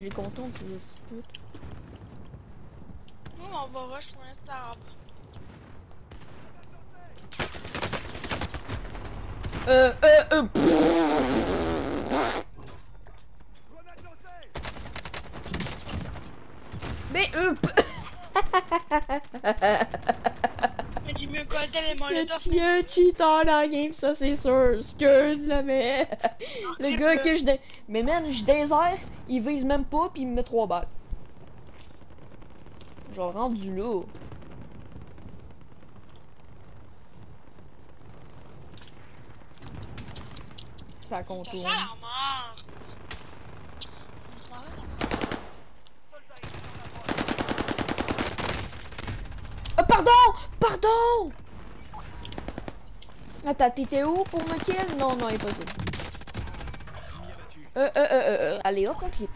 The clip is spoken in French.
Les contournes, c'est des putes. Nous, on va rush pour arbre. Euh, euh, euh. pff. Mais euh. j'ai mieux collé les Il molotovs. il y a un cheater dans la game, ça c'est sûr. Excuse là, mais. Le gars que je. Mais man, je désert, il vise même pas, pis il me met 3 balles. Genre rendu là. Ça Ça contourne. Pardon! Pardon! Attends, t'étais où pour me kill? Non, non, impossible. Euh, euh, euh, euh, euh, allez, hop, on clip.